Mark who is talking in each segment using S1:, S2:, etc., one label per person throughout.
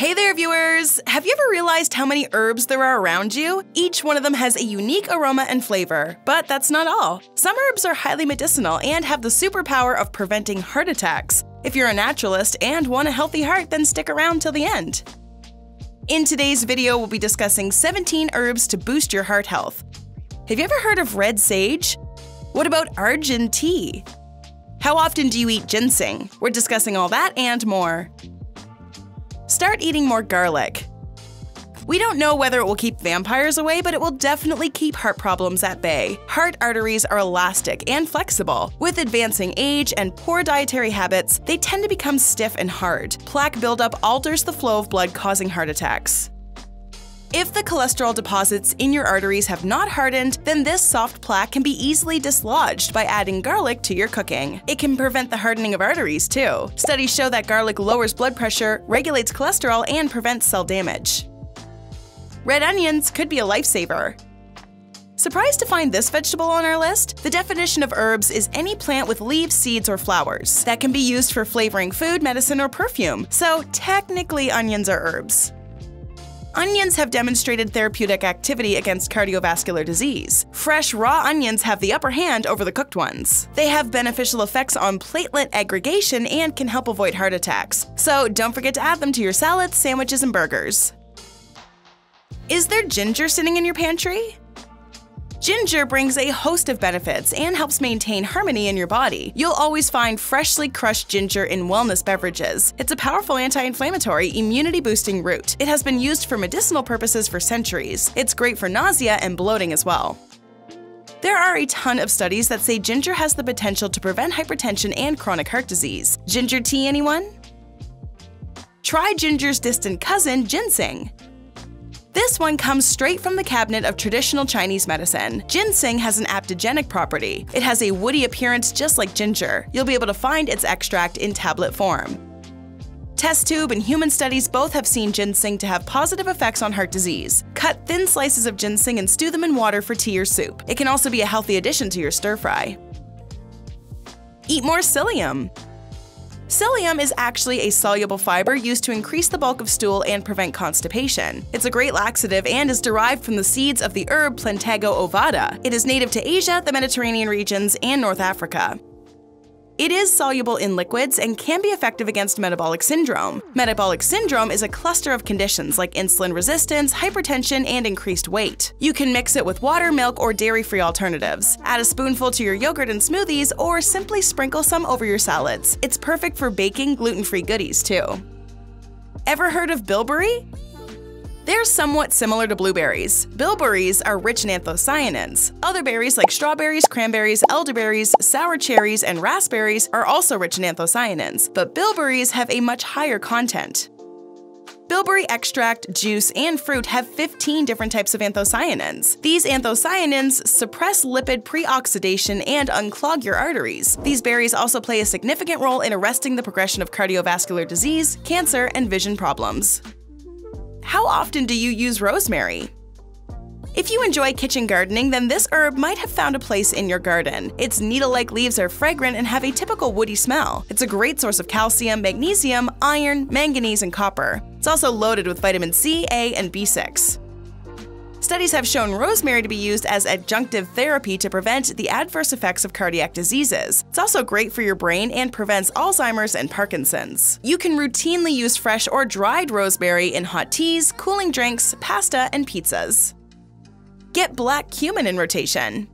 S1: Hey there, viewers! Have you ever realized how many herbs there are around you? Each one of them has a unique aroma and flavor, but that's not all. Some herbs are highly medicinal and have the superpower of preventing heart attacks. If you're a naturalist and want a healthy heart, then stick around till the end. In today's video, we'll be discussing 17 herbs to boost your heart health. Have you ever heard of red sage? What about Arjun tea? How often do you eat ginseng? We're discussing all that and more. Start eating more garlic. We don't know whether it will keep vampires away, but it will definitely keep heart problems at bay. Heart arteries are elastic and flexible. With advancing age and poor dietary habits, they tend to become stiff and hard. Plaque buildup alters the flow of blood, causing heart attacks. If the cholesterol deposits in your arteries have not hardened, then this soft plaque can be easily dislodged by adding garlic to your cooking. It can prevent the hardening of arteries too. Studies show that garlic lowers blood pressure, regulates cholesterol, and prevents cell damage. Red onions could be a lifesaver. Surprised to find this vegetable on our list? The definition of herbs is any plant with leaves, seeds, or flowers that can be used for flavoring food, medicine, or perfume, so technically onions are herbs. Onions have demonstrated therapeutic activity against cardiovascular disease. Fresh, raw onions have the upper hand over the cooked ones. They have beneficial effects on platelet aggregation and can help avoid heart attacks. So don't forget to add them to your salads, sandwiches, and burgers. Is there ginger sitting in your pantry? Ginger brings a host of benefits and helps maintain harmony in your body. You'll always find freshly crushed ginger in wellness beverages. It's a powerful anti-inflammatory, immunity-boosting root. It has been used for medicinal purposes for centuries. It's great for nausea and bloating as well. There are a ton of studies that say ginger has the potential to prevent hypertension and chronic heart disease. Ginger tea, anyone? Try ginger's distant cousin, ginseng. This one comes straight from the cabinet of traditional Chinese medicine. Ginseng has an adaptogenic property. It has a woody appearance just like ginger. You'll be able to find its extract in tablet form. Test tube and human studies both have seen ginseng to have positive effects on heart disease. Cut thin slices of ginseng and stew them in water for tea or soup. It can also be a healthy addition to your stir fry. Eat more psyllium. Psyllium is actually a soluble fiber used to increase the bulk of stool and prevent constipation. It's a great laxative and is derived from the seeds of the herb Plantago ovata. It is native to Asia, the Mediterranean regions, and North Africa. It is soluble in liquids and can be effective against metabolic syndrome. Metabolic syndrome is a cluster of conditions like insulin resistance, hypertension, and increased weight. You can mix it with water, milk, or dairy-free alternatives. Add a spoonful to your yogurt and smoothies, or simply sprinkle some over your salads. It's perfect for baking gluten-free goodies, too. Ever heard of bilberry? They're somewhat similar to blueberries. Bilberries are rich in anthocyanins. Other berries like strawberries, cranberries, elderberries, sour cherries, and raspberries are also rich in anthocyanins, but bilberries have a much higher content. Bilberry extract, juice, and fruit have 15 different types of anthocyanins. These anthocyanins suppress lipid peroxidation and unclog your arteries. These berries also play a significant role in arresting the progression of cardiovascular disease, cancer, and vision problems. How often do you use rosemary? If you enjoy kitchen gardening, then this herb might have found a place in your garden. Its needle-like leaves are fragrant and have a typical woody smell. It's a great source of calcium, magnesium, iron, manganese, and copper. It's also loaded with vitamin C, A, and B6. Studies have shown rosemary to be used as adjunctive therapy to prevent the adverse effects of cardiac diseases. It's also great for your brain and prevents Alzheimer's and Parkinson's. You can routinely use fresh or dried rosemary in hot teas, cooling drinks, pasta, and pizzas. Get black cumin in rotation.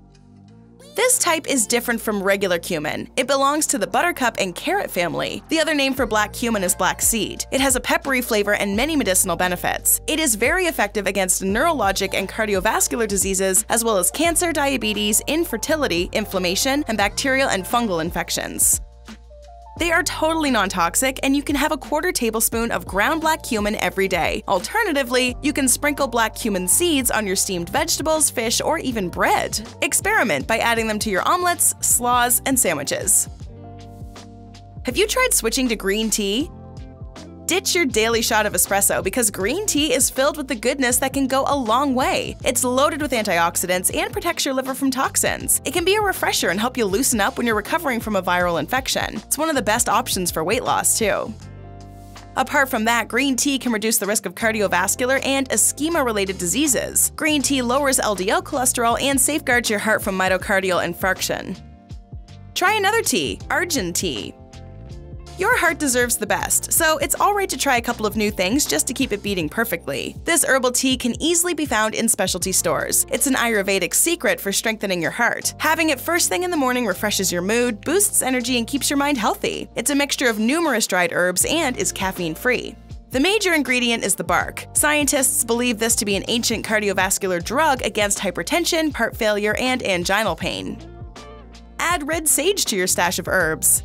S1: This type is different from regular cumin. It belongs to the buttercup and carrot family. The other name for black cumin is black seed. It has a peppery flavor and many medicinal benefits. It is very effective against neurologic and cardiovascular diseases, as well as cancer, diabetes, infertility, inflammation, and bacterial and fungal infections. They are totally non-toxic, and you can have a quarter tablespoon of ground black cumin every day. Alternatively, you can sprinkle black cumin seeds on your steamed vegetables, fish, or even bread. Experiment by adding them to your omelets, slaws, and sandwiches. Have you tried switching to green tea? Ditch your daily shot of espresso because green tea is filled with the goodness that can go a long way. It's loaded with antioxidants and protects your liver from toxins. It can be a refresher and help you loosen up when you're recovering from a viral infection. It's one of the best options for weight loss, too. Apart from that, green tea can reduce the risk of cardiovascular and ischemia related diseases. Green tea lowers LDL cholesterol and safeguards your heart from myocardial infarction. Try another tea, Arjun tea. Your heart deserves the best, so it's alright to try a couple of new things just to keep it beating perfectly. This herbal tea can easily be found in specialty stores. It's an Ayurvedic secret for strengthening your heart. Having it first thing in the morning refreshes your mood, boosts energy, and keeps your mind healthy. It's a mixture of numerous dried herbs and is caffeine free. The major ingredient is the bark. Scientists believe this to be an ancient cardiovascular drug against hypertension, heart failure, and anginal pain. Add red sage to your stash of herbs.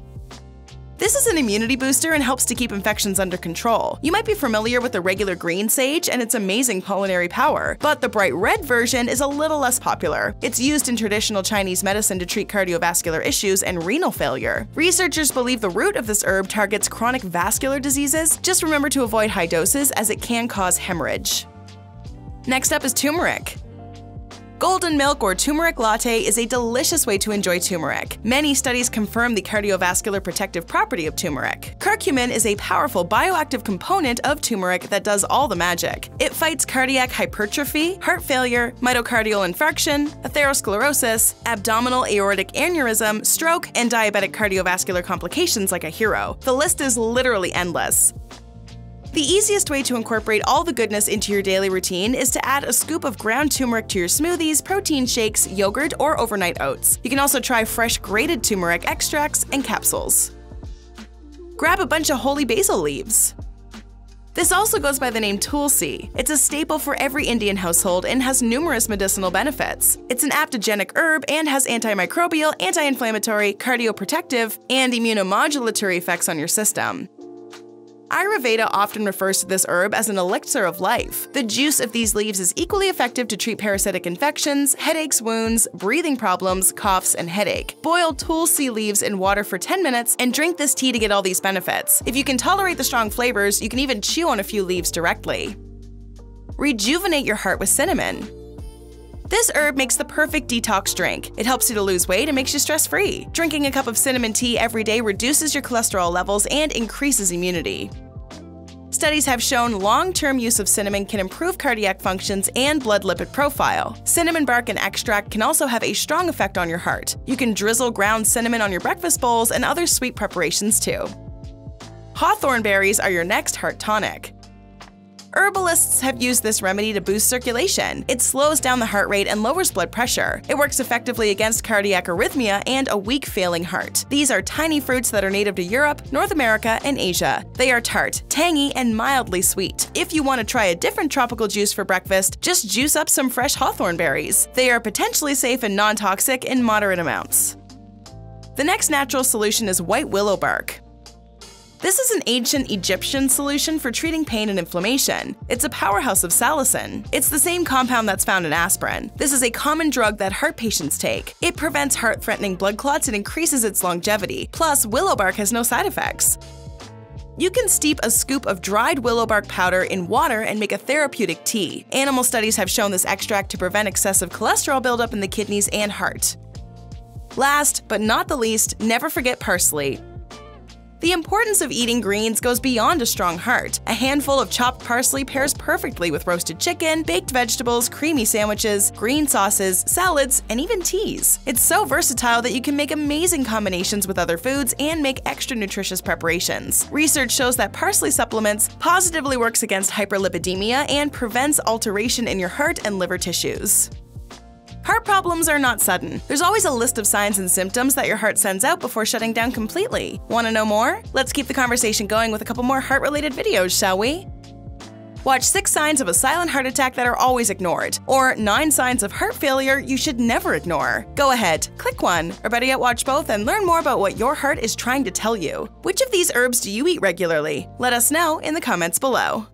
S1: This is an immunity booster and helps to keep infections under control. You might be familiar with the regular green sage and its amazing culinary power, but the bright red version is a little less popular. It's used in traditional Chinese medicine to treat cardiovascular issues and renal failure. Researchers believe the root of this herb targets chronic vascular diseases. Just remember to avoid high doses as it can cause hemorrhage. Next up is turmeric. Golden milk or turmeric latte is a delicious way to enjoy turmeric. Many studies confirm the cardiovascular protective property of turmeric. Curcumin is a powerful bioactive component of turmeric that does all the magic. It fights cardiac hypertrophy, heart failure, myocardial infarction, atherosclerosis, abdominal aortic aneurysm, stroke, and diabetic cardiovascular complications like a hero. The list is literally endless. The easiest way to incorporate all the goodness into your daily routine is to add a scoop of ground turmeric to your smoothies, protein shakes, yogurt, or overnight oats. You can also try fresh grated turmeric extracts and capsules. Grab a bunch of holy basil leaves. This also goes by the name tulsi. It's a staple for every Indian household and has numerous medicinal benefits. It's an adaptogenic herb and has antimicrobial, anti-inflammatory, cardioprotective, and immunomodulatory effects on your system. Ayurveda often refers to this herb as an elixir of life. The juice of these leaves is equally effective to treat parasitic infections, headaches, wounds, breathing problems, coughs, and headache. Boil tulsi leaves in water for 10 minutes and drink this tea to get all these benefits. If you can tolerate the strong flavors, you can even chew on a few leaves directly. Rejuvenate your heart with cinnamon. This herb makes the perfect detox drink. It helps you to lose weight and makes you stress free. Drinking a cup of cinnamon tea every day reduces your cholesterol levels and increases immunity. Studies have shown long term use of cinnamon can improve cardiac functions and blood lipid profile. Cinnamon bark and extract can also have a strong effect on your heart. You can drizzle ground cinnamon on your breakfast bowls and other sweet preparations too. Hawthorn berries are your next heart tonic. Herbalists have used this remedy to boost circulation. It slows down the heart rate and lowers blood pressure. It works effectively against cardiac arrhythmia and a weak failing heart. These are tiny fruits that are native to Europe, North America, and Asia. They are tart, tangy, and mildly sweet. If you want to try a different tropical juice for breakfast, just juice up some fresh hawthorn berries. They are potentially safe and non-toxic in moderate amounts. The next natural solution is white willow bark. This is an ancient Egyptian solution for treating pain and inflammation. It's a powerhouse of salicin. It's the same compound that's found in aspirin. This is a common drug that heart patients take. It prevents heart-threatening blood clots and increases its longevity. Plus, willow bark has no side effects. You can steep a scoop of dried willow bark powder in water and make a therapeutic tea. Animal studies have shown this extract to prevent excessive cholesterol buildup in the kidneys and heart. Last but not the least, never forget parsley. The importance of eating greens goes beyond a strong heart. A handful of chopped parsley pairs perfectly with roasted chicken, baked vegetables, creamy sandwiches, green sauces, salads, and even teas. It's so versatile that you can make amazing combinations with other foods and make extra nutritious preparations. Research shows that parsley supplements positively works against hyperlipidemia and prevents alteration in your heart and liver tissues. Heart problems are not sudden. There's always a list of signs and symptoms that your heart sends out before shutting down completely. Want to know more? Let's keep the conversation going with a couple more heart related videos, shall we? Watch 6 signs of a silent heart attack that are always ignored, or 9 signs of heart failure you should never ignore. Go ahead, click one, or better yet, watch both and learn more about what your heart is trying to tell you. Which of these herbs do you eat regularly? Let us know in the comments below.